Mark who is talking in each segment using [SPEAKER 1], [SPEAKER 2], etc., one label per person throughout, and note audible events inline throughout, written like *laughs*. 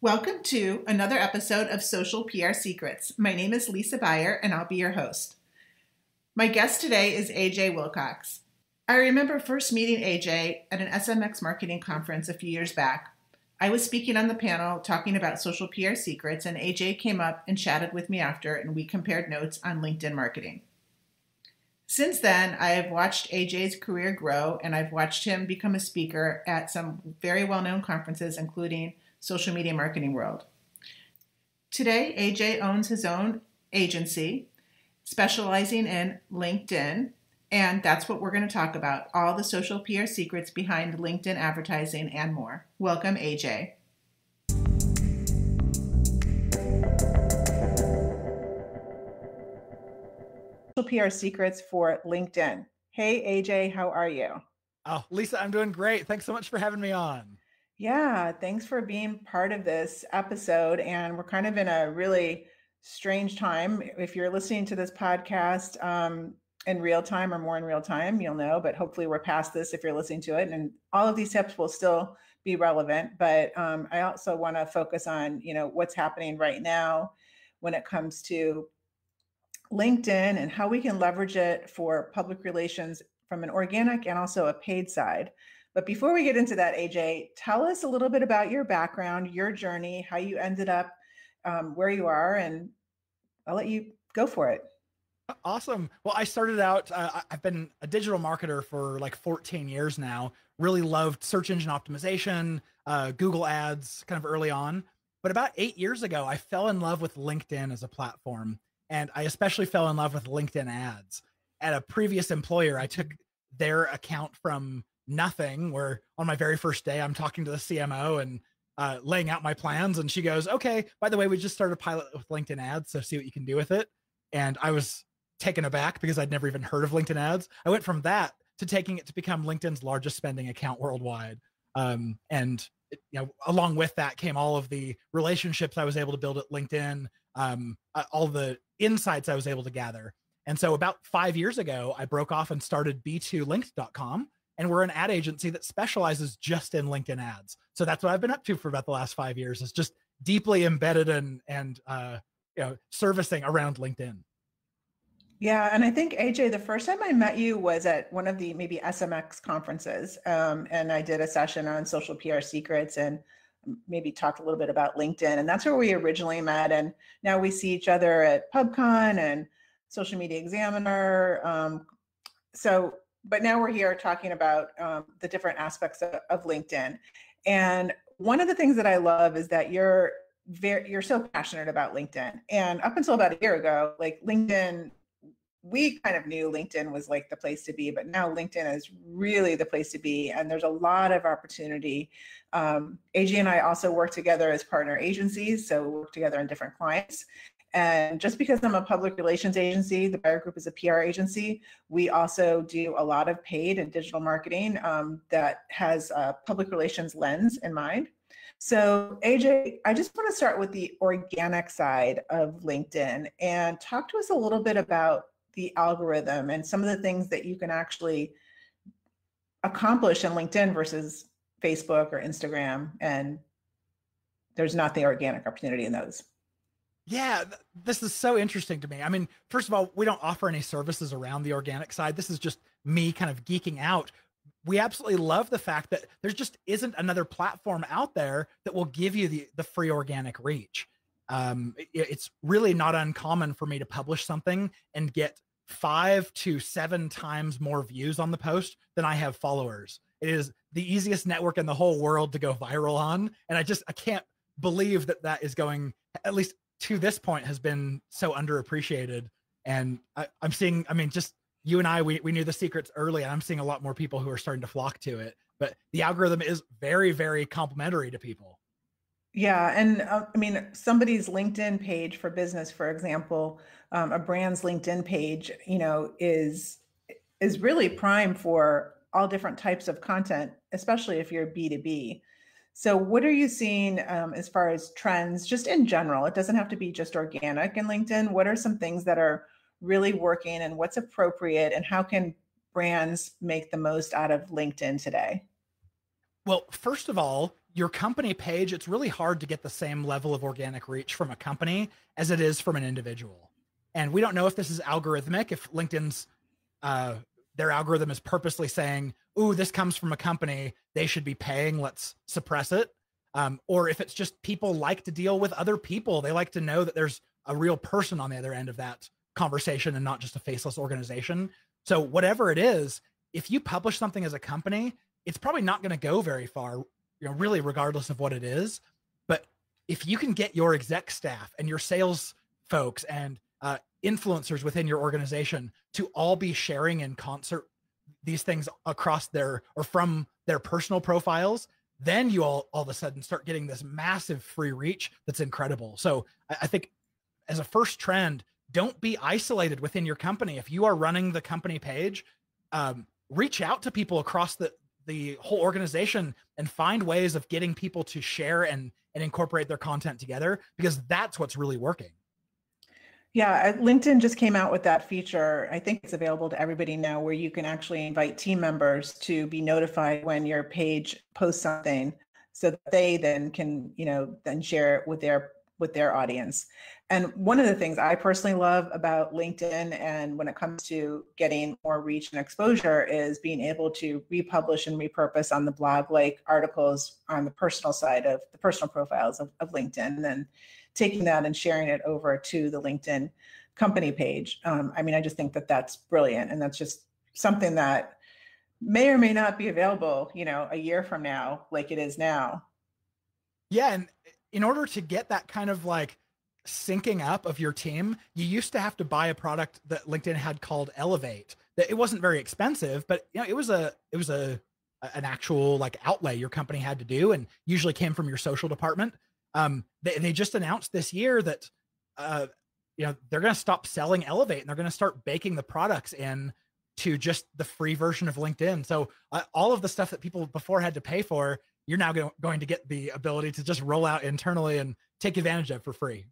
[SPEAKER 1] Welcome to another episode of Social PR Secrets. My name is Lisa Buyer and I'll be your host. My guest today is AJ Wilcox. I remember first meeting AJ at an SMX marketing conference a few years back. I was speaking on the panel talking about social PR secrets, and AJ came up and chatted with me after, and we compared notes on LinkedIn marketing. Since then, I have watched AJ's career grow and I've watched him become a speaker at some very well known conferences, including Social Media Marketing World. Today, AJ owns his own agency specializing in LinkedIn, and that's what we're going to talk about all the social PR secrets behind LinkedIn advertising and more. Welcome, AJ. Social PR secrets for LinkedIn. Hey, AJ, how are you?
[SPEAKER 2] Oh, Lisa, I'm doing great. Thanks so much for having me on.
[SPEAKER 1] Yeah, thanks for being part of this episode. And we're kind of in a really strange time. If you're listening to this podcast um, in real time or more in real time, you'll know, but hopefully we're past this if you're listening to it. And all of these tips will still be relevant. But um, I also want to focus on, you know, what's happening right now when it comes to LinkedIn and how we can leverage it for public relations from an organic and also a paid side. But before we get into that, AJ, tell us a little bit about your background, your journey, how you ended up um, where you are, and I'll let you go for it.
[SPEAKER 2] Awesome. Well, I started out, uh, I've been a digital marketer for like 14 years now. Really loved search engine optimization, uh, Google ads kind of early on. But about eight years ago, I fell in love with LinkedIn as a platform. And I especially fell in love with LinkedIn ads. At a previous employer, I took their account from nothing where on my very first day i'm talking to the cmo and uh, laying out my plans and she goes okay by the way we just started a pilot with linkedin ads so see what you can do with it. And i was taken aback because i'd never even heard of linkedin ads. I went from that to taking it to become linkedin's largest spending account worldwide. Um, and you know along with that came all of the relationships i was able to build at linkedin um, uh, all the insights i was able to gather. And so about five years ago i broke off and started b2linked.com and we're an ad agency that specializes just in linkedin ads. So that's what i've been up to for about the last five years is just deeply embedded and and uh, you know servicing around linkedin.
[SPEAKER 1] Yeah and i think aj the first time i met you was at one of the maybe smx conferences um, and i did a session on social pr secrets and maybe talked a little bit about linkedin and that's where we originally met and now we see each other at pubcon and social media examiner um, so but now we're here talking about um, the different aspects of, of LinkedIn. And one of the things that I love is that you're very you're so passionate about LinkedIn. And up until about a year ago, like LinkedIn, we kind of knew LinkedIn was like the place to be, but now LinkedIn is really the place to be. And there's a lot of opportunity. Um, AJ and I also work together as partner agencies, so we work together on different clients. And just because I'm a public relations agency, the Buyer Group is a PR agency, we also do a lot of paid and digital marketing um, that has a public relations lens in mind. So, AJ, I just want to start with the organic side of LinkedIn and talk to us a little bit about the algorithm and some of the things that you can actually accomplish in LinkedIn versus Facebook or Instagram. And there's not the organic opportunity in those.
[SPEAKER 2] Yeah, th- this is so interesting to me. I mean, first of all, we don't offer any services around the organic side. This is just me kind of geeking out. We absolutely love the fact that there just isn't another platform out there that will give you the, the free organic reach. Um, it, it's really not uncommon for me to publish something and get five to seven times more views on the post than I have followers. It is the easiest network in the whole world to go viral on. And I just, I can't believe that that is going, at least to this point has been so underappreciated. And I, am seeing, I mean, just you and I, we, we knew the secrets early, and I'm seeing a lot more people who are starting to flock to it. But the algorithm is very, very complimentary to people.
[SPEAKER 1] Yeah, and uh, I mean, somebody's LinkedIn page for business, for example, um, a brand's LinkedIn page, you know, is is really prime for all different types of content, especially if you're B two B. So, what are you seeing um, as far as trends, just in general? It doesn't have to be just organic in LinkedIn. What are some things that are really working and what's appropriate, and how can brands make the most out of LinkedIn today?
[SPEAKER 2] Well, first of all, your company page, it's really hard to get the same level of organic reach from a company as it is from an individual. And we don't know if this is algorithmic, if LinkedIn's uh, their algorithm is purposely saying, "Ooh, this comes from a company, they should be paying. Let's suppress it." Um, or if it's just people like to deal with other people, they like to know that there's a real person on the other end of that conversation and not just a faceless organization. So whatever it is, if you publish something as a company, it's probably not going to go very far, you know, really regardless of what it is. But if you can get your exec staff and your sales folks and uh, influencers within your organization to all be sharing in concert these things across their or from their personal profiles, then you all all of a sudden start getting this massive free reach that's incredible. So I, I think as a first trend, don't be isolated within your company. If you are running the company page, um, reach out to people across the the whole organization and find ways of getting people to share and and incorporate their content together because that's what's really working.
[SPEAKER 1] Yeah, uh, LinkedIn just came out with that feature. I think it's available to everybody now where you can actually invite team members to be notified when your page posts something so that they then can, you know, then share it with their with their audience. And one of the things I personally love about LinkedIn and when it comes to getting more reach and exposure is being able to republish and repurpose on the blog like articles on the personal side of the personal profiles of, of LinkedIn and then taking that and sharing it over to the LinkedIn company page. Um, I mean, I just think that that's brilliant. And that's just something that may or may not be available, you know, a year from now, like it is now.
[SPEAKER 2] Yeah. And in order to get that kind of like syncing up of your team, you used to have to buy a product that LinkedIn had called Elevate. That it wasn't very expensive, but you know, it was a it was a an actual like outlay your company had to do and usually came from your social department. Um, they, they just announced this year that uh, you know they're going to stop selling Elevate and they're going to start baking the products in to just the free version of LinkedIn. So uh, all of the stuff that people before had to pay for you're now go- going to get the ability to just roll out internally and take advantage of for free.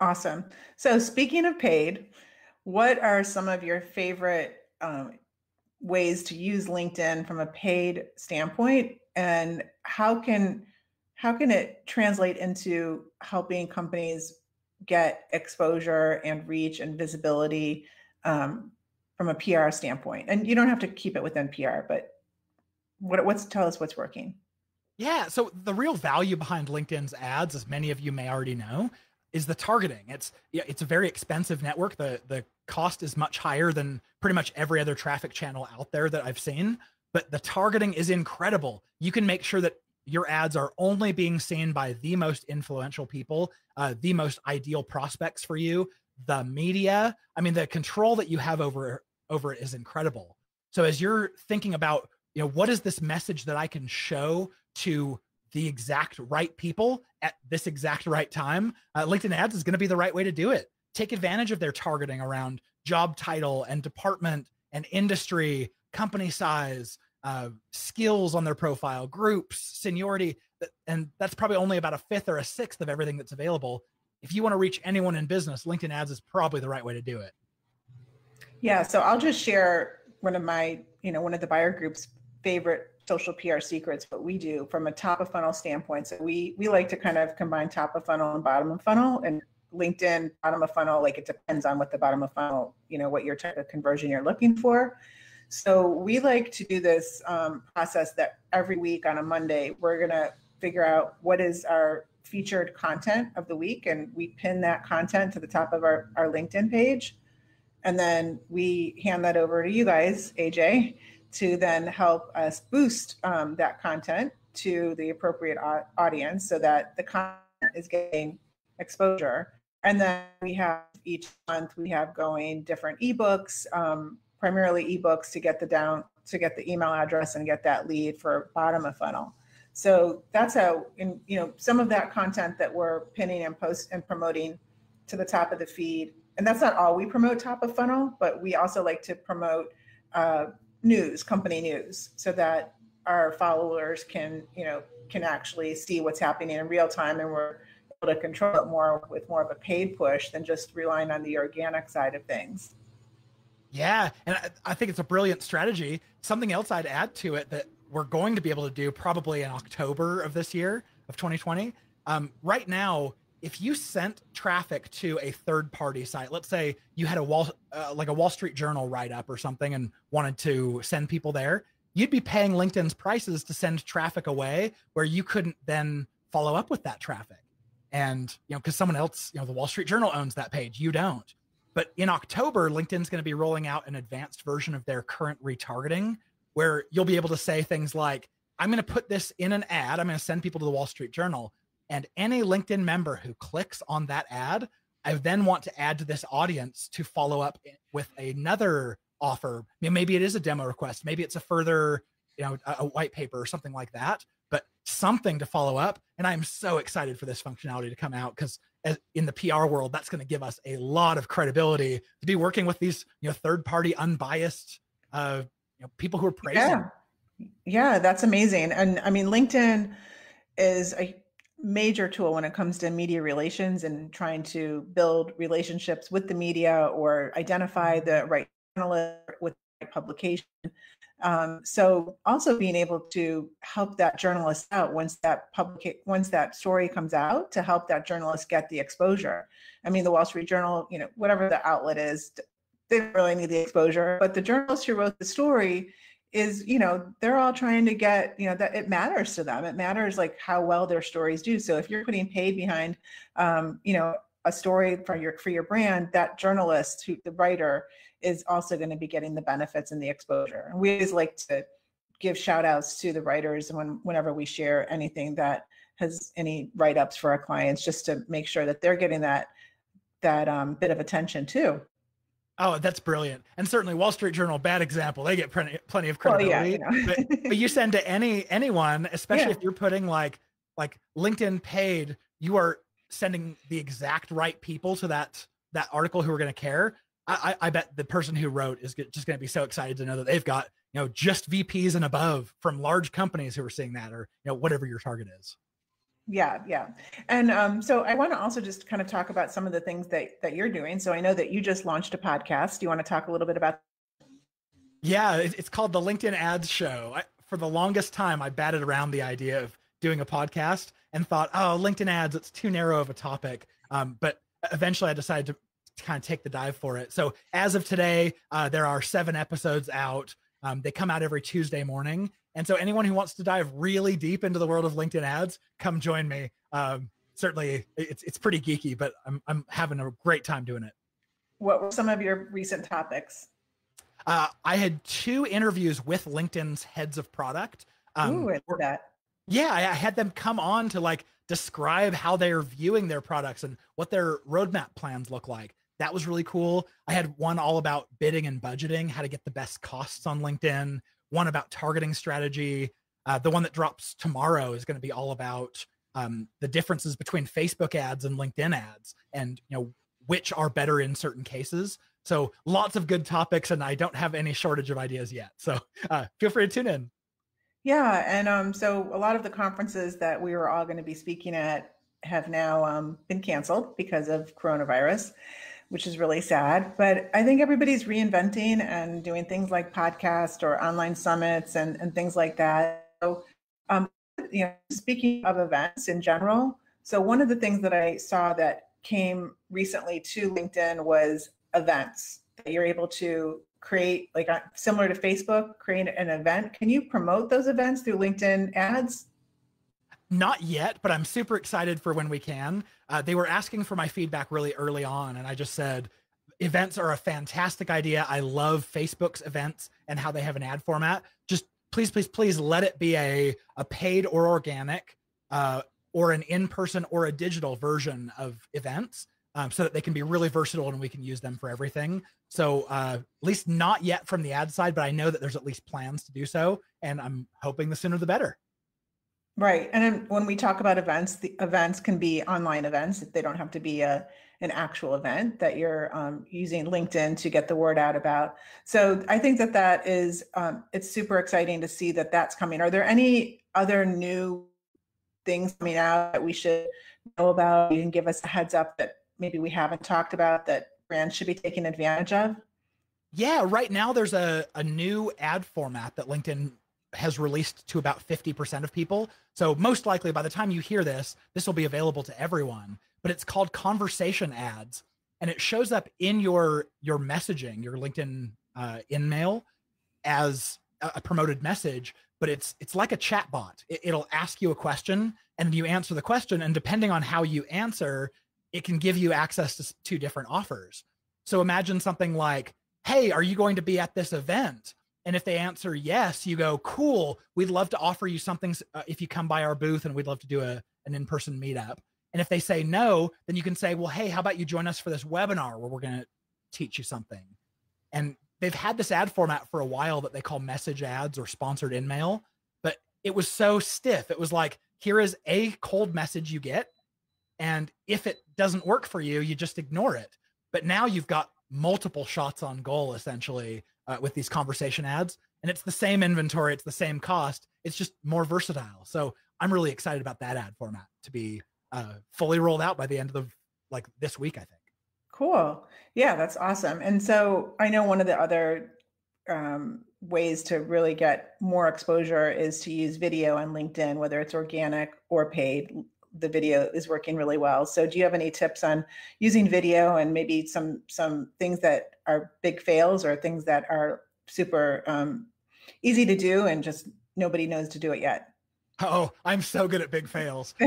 [SPEAKER 1] Awesome. So speaking of paid, what are some of your favorite um, ways to use LinkedIn from a paid standpoint, and how can how can it translate into helping companies get exposure and reach and visibility um, from a PR standpoint? And you don't have to keep it within PR, but what, what's tell us what's working.
[SPEAKER 2] Yeah. So the real value behind LinkedIn's ads, as many of you may already know, is the targeting. It's it's a very expensive network. The the cost is much higher than pretty much every other traffic channel out there that I've seen. But the targeting is incredible. You can make sure that your ads are only being seen by the most influential people, uh, the most ideal prospects for you. The media, I mean, the control that you have over over it is incredible. So as you're thinking about, you know, what is this message that I can show to the exact right people at this exact right time, uh, LinkedIn ads is going to be the right way to do it. Take advantage of their targeting around job title and department and industry, company size, uh, skills on their profile, groups, seniority. And that's probably only about a fifth or a sixth of everything that's available. If you want to reach anyone in business, LinkedIn ads is probably the right way to do it.
[SPEAKER 1] Yeah. So I'll just share one of my, you know, one of the buyer group's favorite social PR secrets, what we do from a top of funnel standpoint. So we we like to kind of combine top of funnel and bottom of funnel and LinkedIn bottom of funnel, like it depends on what the bottom of funnel, you know, what your type of conversion you're looking for. So we like to do this um, process that every week on a Monday, we're gonna figure out what is our featured content of the week and we pin that content to the top of our, our LinkedIn page. And then we hand that over to you guys, AJ, to then help us boost um, that content to the appropriate audience so that the content is getting exposure. And then we have each month we have going different ebooks, um, primarily ebooks to get the down to get the email address and get that lead for bottom of funnel. So that's how in you know some of that content that we're pinning and post and promoting to the top of the feed. And that's not all we promote top of funnel, but we also like to promote uh, news, company news, so that our followers can, you know, can actually see what's happening in real time and we're able to control it more with more of a paid push than just relying on the organic side of things.
[SPEAKER 2] Yeah, and I, I think it's a brilliant strategy. Something else I'd add to it that we're going to be able to do probably in October of this year of 2020. Um, right now, if you sent traffic to a third party site, let's say you had a wall, uh, like a Wall Street Journal write up or something and wanted to send people there, you'd be paying LinkedIn's prices to send traffic away where you couldn't then follow up with that traffic. And, you know, because someone else, you know, the Wall Street Journal owns that page, you don't. But in October, LinkedIn's going to be rolling out an advanced version of their current retargeting where you'll be able to say things like, I'm going to put this in an ad. I'm going to send people to the Wall Street Journal. And any LinkedIn member who clicks on that ad, I then want to add to this audience to follow up with another offer. Maybe it is a demo request. Maybe it's a further, you know, a, a white paper or something like that. But something to follow up. And I'm so excited for this functionality to come out because in the PR world, that's going to give us a lot of credibility to be working with these, you know, third party, unbiased, uh, you know, people who are praising.
[SPEAKER 1] Yeah. yeah, that's amazing. And I mean, LinkedIn is a major tool when it comes to media relations and trying to build relationships with the media or identify the right journalist with the right publication. Um, so also being able to help that journalist out once that public once that story comes out to help that journalist get the exposure. I mean, the Wall Street Journal, you know, whatever the outlet is, they don't really need the exposure, but the journalist who wrote the story is, you know, they're all trying to get, you know, that it matters to them. It matters like how well their stories do. So if you're putting paid behind, um, you know, a story for your for your brand, that journalist, who the writer, is also going to be getting the benefits and the exposure. And we always like to give shout outs to the writers when whenever we share anything that has any write ups for our clients, just to make sure that they're getting that that um, bit of attention too.
[SPEAKER 2] Oh, that's brilliant. And certainly Wall Street Journal, bad example. They get plenty, plenty of credibility. Well, yeah, you know. but, but, you send to any anyone, *laughs* especially yeah. if you're putting like like LinkedIn paid, you are sending the exact right people to that that article who are going to care. I, I bet the person who wrote is just going to be so excited to know that they've got you know just VPs and above from large companies who are seeing that, or you know whatever your target is.
[SPEAKER 1] Yeah, yeah. And um, so I want to also just kind of talk about some of the things that that you're doing. So I know that you just launched a podcast. Do you want to talk a little bit about?
[SPEAKER 2] Yeah, it's called the LinkedIn Ads Show. I, for the longest time, I batted around the idea of doing a podcast and thought, oh, LinkedIn ads, it's too narrow of a topic. Um, but eventually, I decided to kind of take the dive for it. So as of today, uh, there are seven episodes out. Um, they come out every Tuesday morning. And so anyone who wants to dive really deep into the world of LinkedIn ads, come join me. Um, certainly it's, it's pretty geeky, but I'm, I'm having a great time doing it.
[SPEAKER 1] What were some of your recent topics?
[SPEAKER 2] Uh, I had two interviews with LinkedIn's heads of product.
[SPEAKER 1] Um, Ooh, that.
[SPEAKER 2] Yeah, I had them come on to like describe how they're viewing their products and what their roadmap plans look like that was really cool. I had one all about bidding and budgeting, how to get the best costs on LinkedIn, one about targeting strategy. Uh, the one that drops tomorrow is going to be all about um, the differences between Facebook ads and LinkedIn ads and, you know, which are better in certain cases. So lots of good topics, and I don't have any shortage of ideas yet. So uh, feel free to tune in.
[SPEAKER 1] Yeah, and um, so a lot of the conferences that we were all going to be speaking at have now um, been canceled because of coronavirus which is really sad. But I think everybody's reinventing and doing things like podcast or online summits and, and things like that. So, um, you know, speaking of events in general, so one of the things that I saw that came recently to LinkedIn was events that you're able to create, like uh, similar to Facebook, create an event. Can you promote those events through LinkedIn ads?
[SPEAKER 2] Not yet, but I'm super excited for when we can. Uh, they were asking for my feedback really early on, and I just said, events are a fantastic idea. I love Facebook's events and how they have an ad format. Just please, please, please let it be a, a paid or organic uh, or an in person or a digital version of events um, so that they can be really versatile and we can use them for everything. So, uh, at least not yet from the ad side, but I know that there's at least plans to do so. And I'm hoping the sooner the better.
[SPEAKER 1] Right. And when we talk about events, the events can be online events. They don't have to be a an actual event that you're um, using LinkedIn to get the word out about. So I think that that is um, it's super exciting to see that that's coming. Are there any other new things coming out that we should know about? You can give us a heads up that maybe we haven't talked about that brands should be taking advantage of.
[SPEAKER 2] Yeah, right now there's a, a new ad format that LinkedIn has released to about 50% of people. So most likely by the time you hear this, this will be available to everyone, but it's called conversation ads and it shows up in your your messaging, your LinkedIn uh, InMail as a, promoted message, but it's it's like a chat bot. It, it'll ask you a question and you answer the question and depending on how you answer, it can give you access to two different offers. So imagine something like, "Hey, are you going to be at this event?" And if they answer yes, you go, cool. We'd love to offer you something uh, if you come by our booth and we'd love to do a, an in person meetup. And if they say no, then you can say, well, hey, how about you join us for this webinar where we're going to teach you something? And they've had this ad format for a while that they call message ads or sponsored InMail, but it was so stiff. It was like, here is a cold message you get. And if it doesn't work for you, you just ignore it. But now you've got multiple shots on goal essentially uh, with these conversation ads. And it's the same inventory, it's the same cost, it's just more versatile. So I'm really excited about that ad format to be uh, fully rolled out by the end of the like this week, I think.
[SPEAKER 1] Cool. Yeah, that's awesome. And so I know one of the other um, ways to really get more exposure is to use video on LinkedIn, whether it's organic or paid. The video is working really well. So, do you have any tips on using video and maybe some some things that are big fails or things that are super um, easy to do and just nobody knows to do it yet?
[SPEAKER 2] Oh, I'm so good at big fails. *laughs*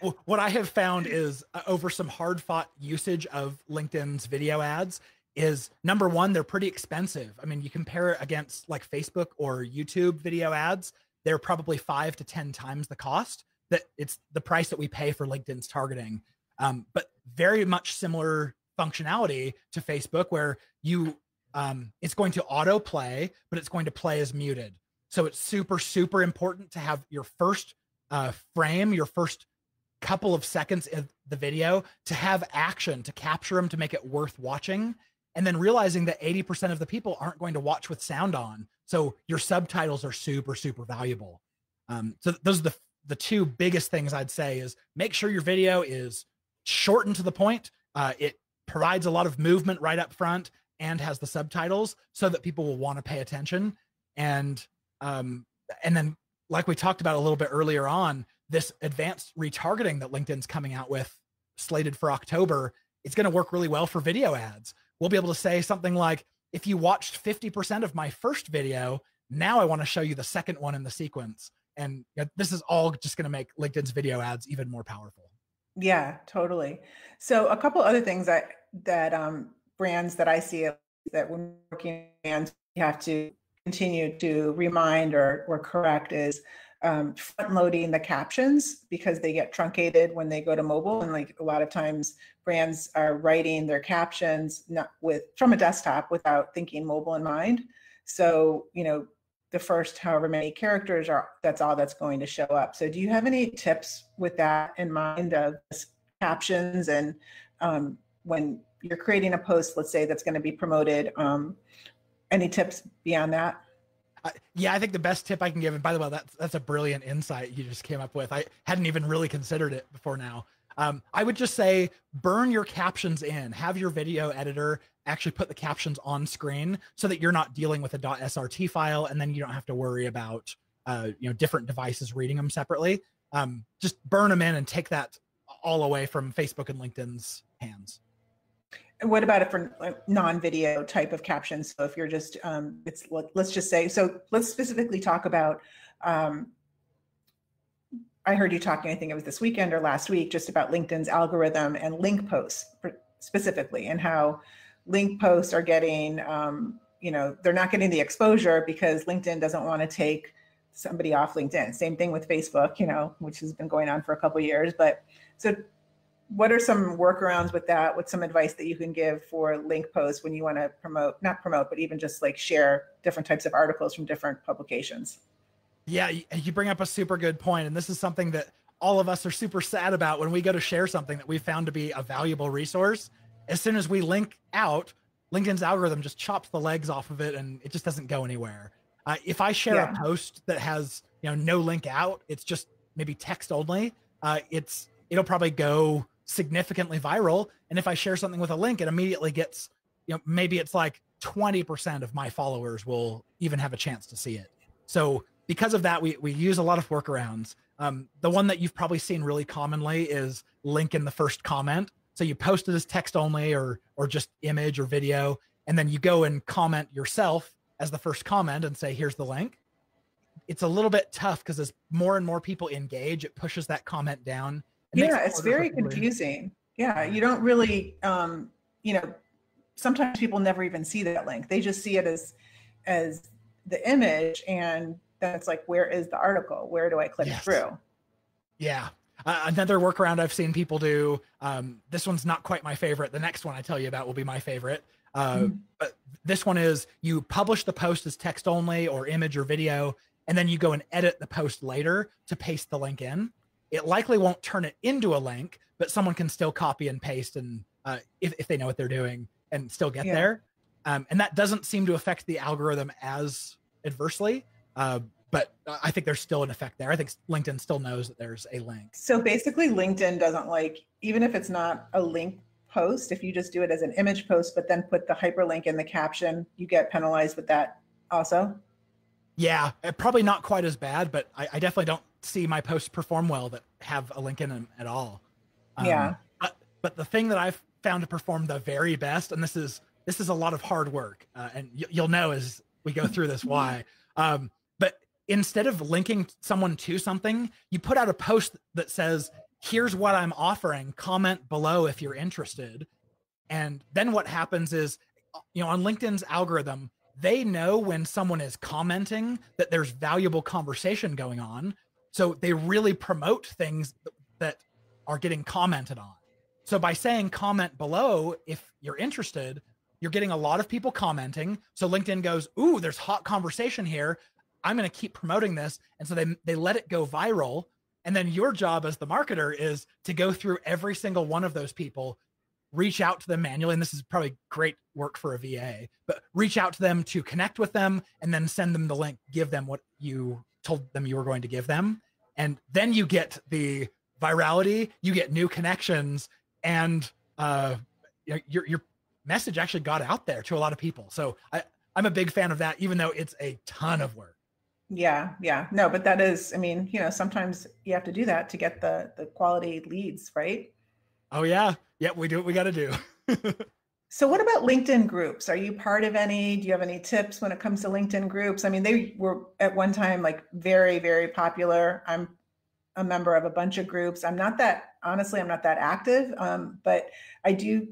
[SPEAKER 2] Uh, what I have found is uh, over some hard fought usage of LinkedIn's video ads is number one, they're pretty expensive. I mean, you compare it against like Facebook or YouTube video ads, they're probably five to 10 times the cost that it's the price that we pay for LinkedIn's targeting. Um, but very much similar functionality to Facebook where you um, it's going to auto play, but it's going to play as muted. So it's super, super important to have your first uh, frame, your first couple of seconds of the video to have action, to capture them, to make it worth watching. And then realizing that 80% of the people aren't going to watch with sound on. So your subtitles are super, super valuable. Um, so those are the, the two biggest things I'd say is make sure your video is shortened to the point. Uh, it provides a lot of movement right up front and has the subtitles so that people will want to pay attention. And um, and then, like we talked about a little bit earlier on, this advanced retargeting that LinkedIn's coming out with, slated for October, it's going to work really well for video ads. We'll be able to say something like, if you watched 50% of my first video, now I want to show you the second one in the sequence. And this is all just going to make LinkedIn's video ads even more powerful.
[SPEAKER 1] Yeah, totally. So a couple other things that that um, brands that I see that when working and you have to continue to remind or, or correct is um, front loading the captions because they get truncated when they go to mobile. And like a lot of times brands are writing their captions not with from a desktop without thinking mobile in mind. So you know the first however many characters are that's all that's going to show up. So do you have any tips with that in mind of captions and um, when you're creating a post let's say that's going to be promoted um, any tips beyond that?
[SPEAKER 2] Uh, yeah, I think the best tip I can give, and by the way, that's that's a brilliant insight you just came up with. I hadn't even really considered it before now. Um, I would just say burn your captions in. Have your video editor actually put the captions on screen so that you're not dealing with a .srt file, and then you don't have to worry about uh, you know different devices reading them separately. Um, just burn them in and take that all away from Facebook and LinkedIn's hands
[SPEAKER 1] what about it for non-video type of captions? So if you're just, um, it's let's just say, so let's specifically talk about. Um, I heard you talking. I think it was this weekend or last week, just about LinkedIn's algorithm and link posts specifically, and how link posts are getting, um, you know, they're not getting the exposure because LinkedIn doesn't want to take somebody off LinkedIn. Same thing with Facebook, you know, which has been going on for a couple years. But so what are some workarounds with that? What's some advice that you can give for link posts when you want to promote, not promote, but even just like share different types of articles from different publications?
[SPEAKER 2] Yeah, you bring up a super good point, and this is something that all of us are super sad about when we go to share something that we found to be a valuable resource. As soon as we link out, LinkedIn's algorithm just chops the legs off of it, and it just doesn't go anywhere. Uh, if I share yeah. a post that has you know no link out, it's just maybe text only. Uh, it's it'll probably go significantly viral. And if I share something with a link, it immediately gets, you know, maybe it's like 20% of my followers will even have a chance to see it. So because of that, we we use a lot of workarounds. Um, the one that you've probably seen really commonly is link in the first comment. So you post it as text only or or just image or video, and then you go and comment yourself as the first comment and say, "Here's the link." It's a little bit tough because as more and more people engage, it pushes that comment down.
[SPEAKER 1] It yeah, it's very confusing. Yeah, you don't really, um, you know, sometimes people never even see that link. They just see it as as the image and then it's like where is the article where do i click yes. through
[SPEAKER 2] yeah uh, another workaround i've seen people do um, this one's not quite my favorite the next one i tell you about will be my favorite uh, mm-hmm. but this one is you publish the post as text only or image or video and then you go and edit the post later to paste the link in it likely won't turn it into a link but someone can still copy and paste and uh, if, if they know what they're doing and still get yeah. there um, and that doesn't seem to affect the algorithm as adversely uh, but I think there's still an effect there. I think LinkedIn still knows that there's a link.
[SPEAKER 1] So basically, LinkedIn doesn't like, even if it's not a link post, if you just do it as an image post, but then put the hyperlink in the caption, you get penalized with that also?
[SPEAKER 2] Yeah, eh, probably not quite as bad, but I, I definitely don't see my posts perform well that have a link in them at all.
[SPEAKER 1] Um, yeah.
[SPEAKER 2] But, but the thing that I've found to perform the very best, and this is this is a lot of hard work, uh, and y- you'll know as we go through this why. Um, but instead of linking someone to something, you put out a post that says, here's what I'm offering, comment below if you're interested. And then what happens is, you know, on LinkedIn's algorithm, they know when someone is commenting that there's valuable conversation going on. So they really promote things that are getting commented on. So by saying comment below if you're interested, you're getting a lot of people commenting. So LinkedIn goes, Ooh, there's hot conversation here. I'm going to keep promoting this. And so they they let it go viral. And then your job as the marketer is to go through every single one of those people, reach out to them manually. And this is probably great work for a VA, but reach out to them to connect with them and then send them the link, give them what you told them you were going to give them. And then you get the virality, you get new connections, and uh, your your message actually got out there to a lot of people. So I, I'm a big fan of that, even though it's a ton of work.
[SPEAKER 1] Yeah, yeah. No, but that is, I mean, you know, sometimes you have to do that to get the the quality leads, right?
[SPEAKER 2] Oh yeah. Yeah, we do what we got to do. *laughs*
[SPEAKER 1] so what about LinkedIn groups? Are you part of any? Do you have any tips when it comes to LinkedIn groups? I mean, they were at one time like very very popular. I'm a member of a bunch of groups. I'm not that honestly, I'm not that active, um, but I do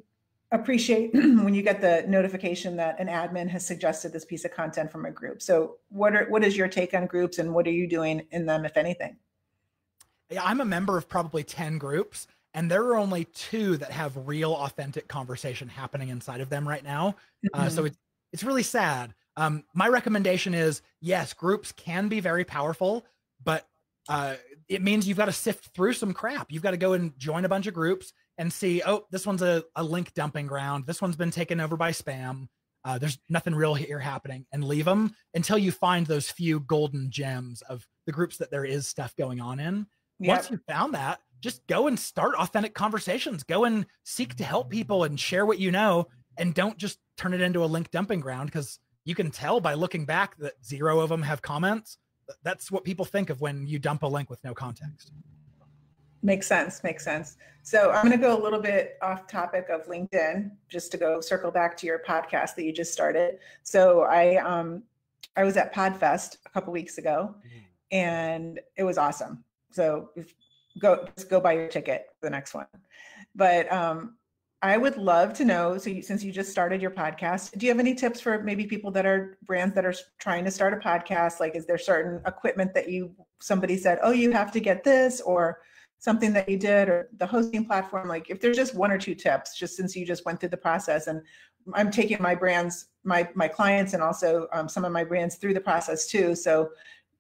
[SPEAKER 1] appreciate *clears throat* when you get the notification that an admin has suggested this piece of content from a group. So what are what is your take on groups and what are you doing in them if anything?
[SPEAKER 2] Yeah, I'm a member of probably 10 groups and there are only two that have real authentic conversation happening inside of them right now. Mm-hmm. Uh, so it's it's really sad. Um, my recommendation is yes, groups can be very powerful, but uh, it means you've got to sift through some crap. You've got to go and join a bunch of groups and see, oh, this one's a, a link dumping ground. This one's been taken over by spam. Uh, there's nothing real here happening, and leave them until you find those few golden gems of the groups that there is stuff going on in. Yep. Once you found that, just go and start authentic conversations. Go and seek to help people and share what you know, and don't just turn it into a link dumping ground because you can tell by looking back that zero of them have comments. That's what people think of when you dump a link with no context.
[SPEAKER 1] Makes sense. Makes sense. So I'm going to go a little bit off topic of LinkedIn, just to go circle back to your podcast that you just started. So I um I was at Podfest a couple weeks ago, mm-hmm. and it was awesome. So go just go buy your ticket for the next one. But um, I would love to know. So you, since you just started your podcast, do you have any tips for maybe people that are brands that are trying to start a podcast? Like, is there certain equipment that you somebody said, oh, you have to get this, or something that you did or the hosting platform like if there's just one or two tips just since you just went through the process and i'm taking my brands my my clients and also um, some of my brands through the process too so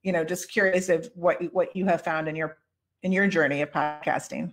[SPEAKER 1] you know just curious of what what you have found in your in your journey of podcasting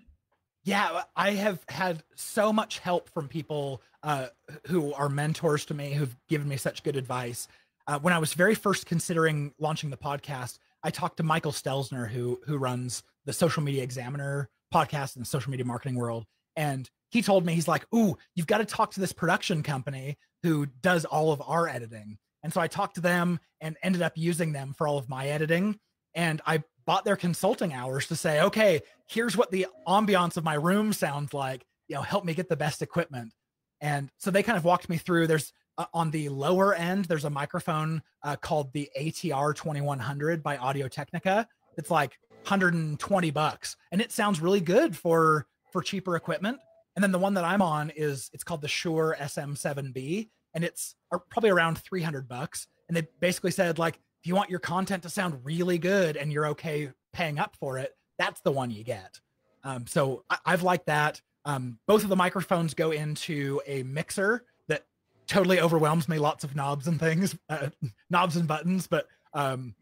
[SPEAKER 2] yeah i have had so much help from people uh, who are mentors to me who've given me such good advice uh, when i was very first considering launching the podcast i talked to michael stelzner who who runs the Social Media Examiner podcast in the social media marketing world. And he told me, he's like, Ooh, you've got to talk to this production company who does all of our editing. And so I talked to them and ended up using them for all of my editing. And I bought their consulting hours to say, okay, here's what the ambiance of my room sounds like. You know, help me get the best equipment. And so they kind of walked me through. There's uh, on the lower end, there's a microphone uh, called the ATR 2100 by Audio Technica. It's like 120 bucks, and it sounds really good for for cheaper equipment. And then the one that I'm on is it's called the Shure SM7B, and it's probably around 300 bucks. And they basically said like, if you want your content to sound really good and you're okay paying up for it, that's the one you get. Um, so I, have liked that. Um, both of the microphones go into a mixer that totally overwhelms me. Lots of knobs and things, *laughs* uh, knobs and buttons. But um,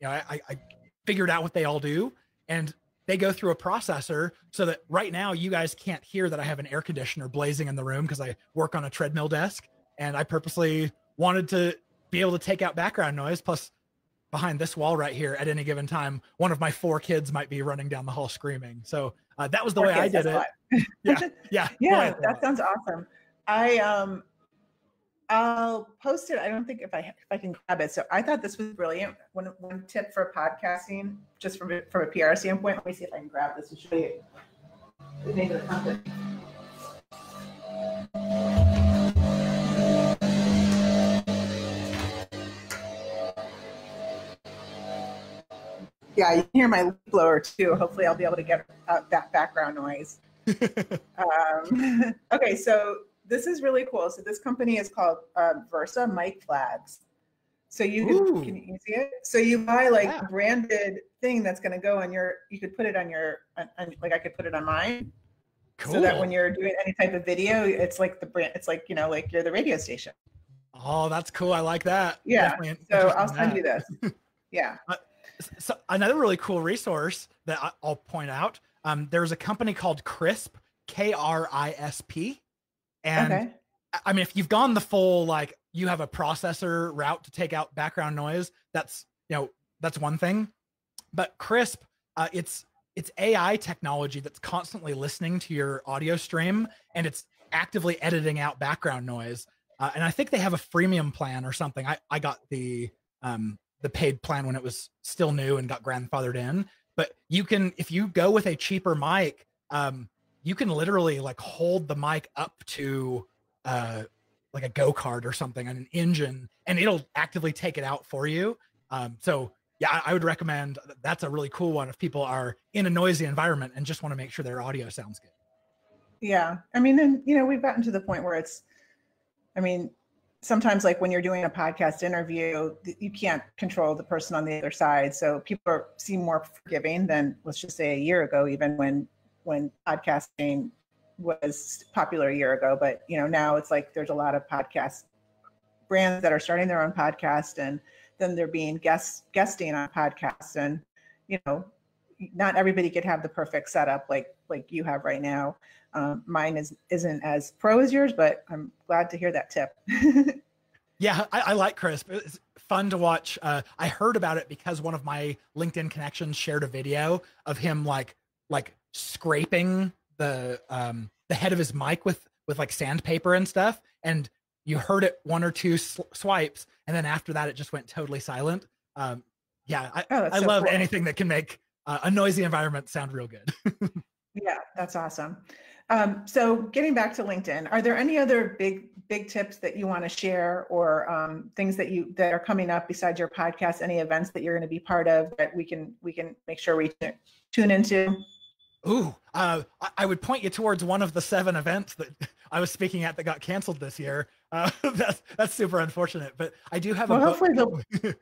[SPEAKER 2] you know, I, I figured out what they all do, and they go through a processor so that right now you guys can't hear that I have an air conditioner blazing in the room because I work on a treadmill desk, and I purposely wanted to be able to take out background noise. Plus, behind this wall right here, at any given time, one of my four kids might be running down the hall screaming. So uh, that was the four way kids, I did it. *laughs* yeah, *laughs* yeah,
[SPEAKER 1] yeah. That sounds awesome. I um I'll post it. I don't think if I if I can grab it. So I thought this was brilliant. One one tip for podcasting, just from a, from a PR standpoint. Let me see if I can grab this and show you the name of the company. Yeah, you can hear my blower too. Hopefully, I'll be able to get uh, that background noise. *laughs* um, *laughs* okay, so this is really cool. So this company is called uh, Versa Mic Flags. So you can, can you see it? So you buy like yeah. branded thing that's going to go on your. You could put it on your, on, on, like I could put it on mine. Cool. So that when you're doing any type of video, it's like the brand. It's like you know, like you're the radio station.
[SPEAKER 2] Oh, that's cool. I like that.
[SPEAKER 1] Yeah. So I'll send that. you this. *laughs* Yeah.
[SPEAKER 2] So another really cool resource that I'll point out. Um, there's a company called Krisp, K R I S P, and okay. I mean, if you've gone the full like you have a processor route to take out background noise, that's you know that's one thing. But Krisp, uh, it's it's AI technology that's constantly listening to your audio stream and it's actively editing out background noise. Uh, and I think they have a freemium plan or something. I I got the um the paid plan when it was still new and got grandfathered in. But you can if you go with a cheaper mic, um, you can literally like hold the mic up to uh like a go-kart or something on an engine and it'll actively take it out for you um so yeah I, would recommend that's a really cool one if people are in a noisy environment and just want to make sure their audio sounds good
[SPEAKER 1] yeah i mean and you know we've gotten to the point where it's i mean sometimes like when you're doing a podcast interview you can't control the person on the other side. So people are, seem more forgiving than let's just say a year ago even when when podcasting was popular a year ago, but you know now it's like there's a lot of podcast brands that are starting their own podcast, and then they're being guest guesting on podcasts, and you know not everybody could have the perfect setup. Like like you have right now. Um, mine is isn't as pro as yours, but I'm glad to hear that tip. *laughs*
[SPEAKER 2] yeah, I, I, like Krisp. It's fun to watch. Uh, I heard about it because one of my LinkedIn connections shared a video of him like like scraping the um the head of his mic with with like sandpaper and stuff and you heard it one or two sw- swipes and then after that it just went totally silent um yeah i, oh, I so love cool. anything that can make uh, a noisy environment sound real good *laughs*
[SPEAKER 1] that's awesome um, so getting back to linkedin are there any other big big tips that you want to share or um, things that you that are coming up besides your podcast any events that you're going to be part of that we can we can make sure we tune into
[SPEAKER 2] Ooh, uh, I would point you towards one of the seven events that *laughs* I was speaking at that got canceled this year. Uh, *laughs* that's that's super unfortunate, but I do have well, a hopefully
[SPEAKER 1] book. *laughs*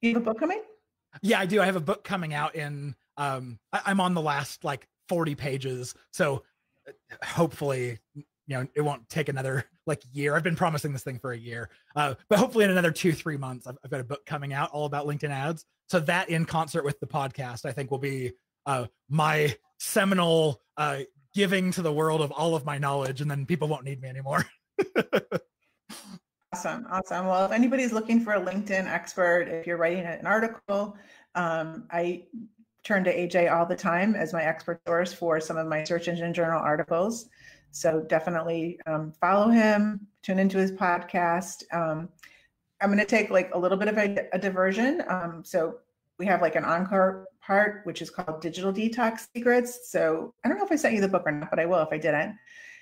[SPEAKER 1] you have a book coming?
[SPEAKER 2] Yeah, I do. I have a book coming out in. Um, I, I'm on the last like 40 pages, so uh, hopefully, you know, it won't take another like year. I've been promising this thing for a year, uh, but hopefully in another two three months, I've, I've got a book coming out all about LinkedIn ads. So that in concert with the podcast, I think will be uh, my seminal uh, giving to the world of all of my knowledge, and then people won't need me anymore. *laughs*
[SPEAKER 1] awesome, awesome. Well, if anybody's looking for a LinkedIn expert, if you're writing an article, um, I turn to AJ all the time as my expert source for some of my search engine journal articles. So definitely um, follow him, tune into his podcast. Um, I'm going to take like a little bit of a, a diversion. Um, so we have like an encore part, which is called Digital Detox Secrets. So I don't know if I sent you the book or not, but I will if I didn't.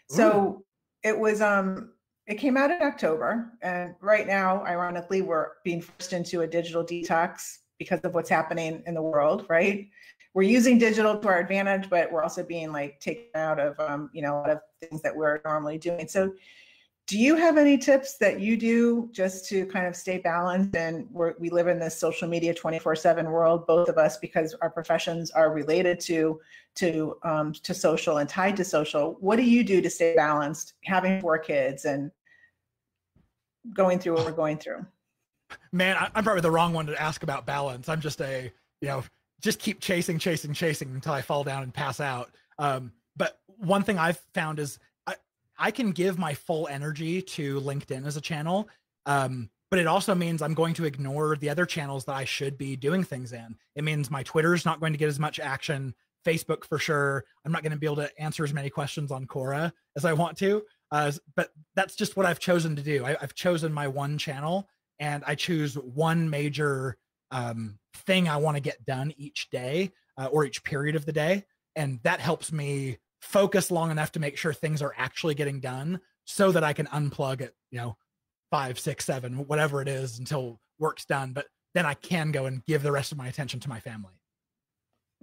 [SPEAKER 1] So Ooh. it was um it came out in October, and right now, ironically, we're being forced into a digital detox because of what's happening in the world, right? We're using digital to our advantage, but we're also being like taken out of um, you know a lot of things that we're normally doing. So do you have any tips that you do just to kind of stay balanced and we we live in this social media 24 7 world both of us because our professions are related to to um, to social and tied to social what do you do to stay balanced having four kids and going through what we're going through
[SPEAKER 2] man i'm probably the wrong one to ask about balance i'm just a you know just keep chasing chasing chasing until i fall down and pass out um, but one thing i've found is I I can give my full energy to LinkedIn as a channel. Um, but it also means I'm going to ignore the other channels that I should be doing things in. It means my Twitter's not going to get as much action, Facebook for sure. I'm not going to be able to answer as many questions on Quora as I want to. Uh, but that's just what I've chosen to do. I, have chosen my one channel and I choose one major um, thing I want to get done each day uh, or each period of the day. And that helps me focus long enough to make sure things are actually getting done so that I can unplug it, you know, five, six, seven, whatever it is until work's done. But then I can go and give the rest of my attention to my family.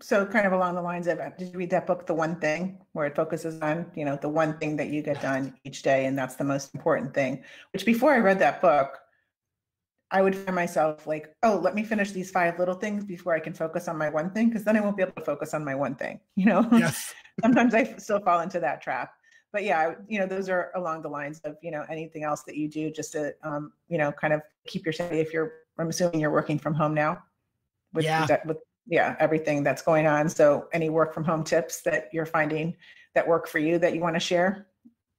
[SPEAKER 1] So kind of along the lines of, did you read that book, The One Thing, where it focuses on, you know, the one thing that you get done each day. And that's the most important thing, which before I read that book, I would find myself like, oh, let me finish these five little things before I can focus on my one thing, because then I won't be able to focus on my one thing, *laughs* you know?
[SPEAKER 2] Yes. *laughs*
[SPEAKER 1] sometimes I still fall into that trap. But yeah, you know, those are along the lines of, you know, anything else that you do just to, um, you know, kind of keep your sanity. If you're, I'm assuming you're working from home now with,
[SPEAKER 2] yeah.
[SPEAKER 1] That, with, yeah, everything that's going on. So any work from home tips that you're finding that work for you that you want to share?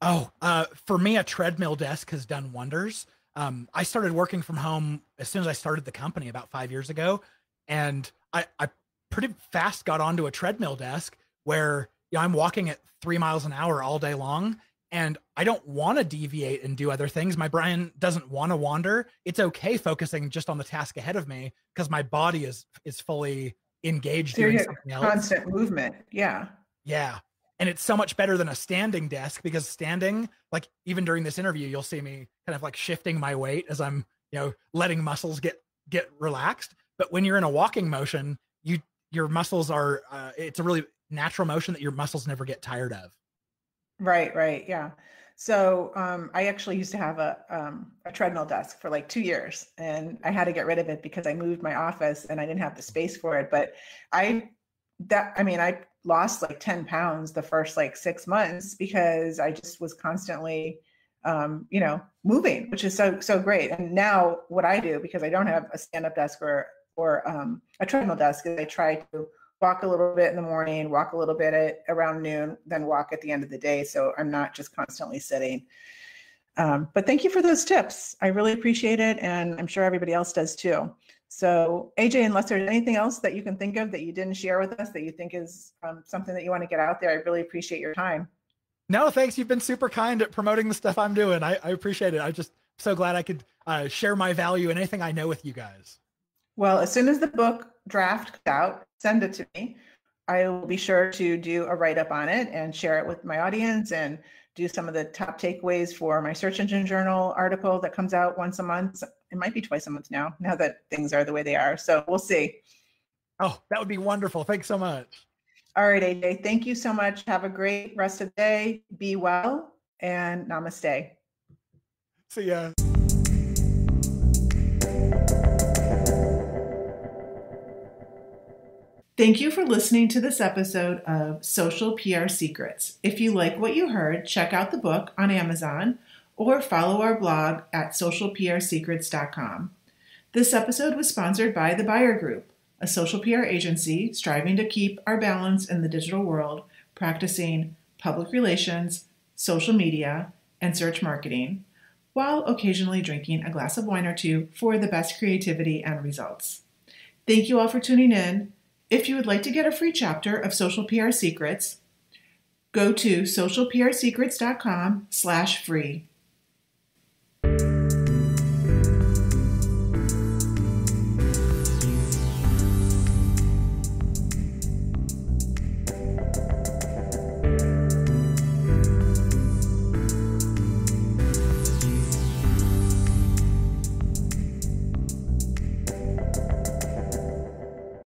[SPEAKER 2] Oh, uh, for me, a treadmill desk has done wonders. Um, I started working from home as soon as I started the company about five years ago. And I, I pretty fast got onto a treadmill desk where you know, I'm walking at three miles an hour all day long and I don't want to deviate and do other things. My brain doesn't want to wander. It's okay focusing just on the task ahead of me because my body is is fully engaged
[SPEAKER 1] so doing something else. Constant movement. Yeah.
[SPEAKER 2] Yeah. And it's so much better than a standing desk because standing, like even during this interview, you'll see me kind of like shifting my weight as I'm, you know, letting muscles get get relaxed. But when you're in a walking motion, you your muscles are uh, it's a really natural motion that your muscles never get tired of.
[SPEAKER 1] Right, right. Yeah. So um, I actually used to have a um, a treadmill desk for like two years, and I had to get rid of it because I moved my office and I didn't have the space for it. But I that I mean I lost like ten pounds the first like six months because I just was constantly um, you know moving, which is so so great. And now what I do because I don't have a stand up desk or or um, a treadmill desk is I try to walk a little bit in the morning, walk a little bit at around noon, then walk at the end of the day. So I'm not just constantly sitting. Um, but thank you for those tips. I really appreciate it. And I'm sure everybody else does too. So AJ, unless there's anything else that you can think of that you didn't share with us that you think is um, something that you want to get out there, I really appreciate your time.
[SPEAKER 2] No, thanks. You've been super kind at promoting the stuff I'm doing. I, I appreciate it. I'm just so glad I could uh, share my value and anything I know with you guys.
[SPEAKER 1] Well, as soon as the book draft comes out, send it to me. I will be sure to do a write up on it and share it with my audience and do some of the top takeaways for my search engine journal article that comes out once a month. It might be twice a month now, now that things are the way they are. So we'll see.
[SPEAKER 2] Oh, that would be wonderful. Thanks so much.
[SPEAKER 1] All right, AJ. Thank you so much. Have a great rest of the day. Be well and namaste.
[SPEAKER 2] See ya.
[SPEAKER 1] Thank you for listening to this episode of Social PR Secrets. If you like what you heard, check out the book on Amazon or follow our blog at socialprsecrets.com. This episode was sponsored by The Buyer Group, a social PR agency striving to keep our balance in the digital world, practicing public relations, social media, and search marketing, while occasionally drinking a glass of wine or two for the best creativity and results. Thank you all for tuning in. If you would like to get a free chapter of Social PR Secrets, go to socialprsecrets.com slash free.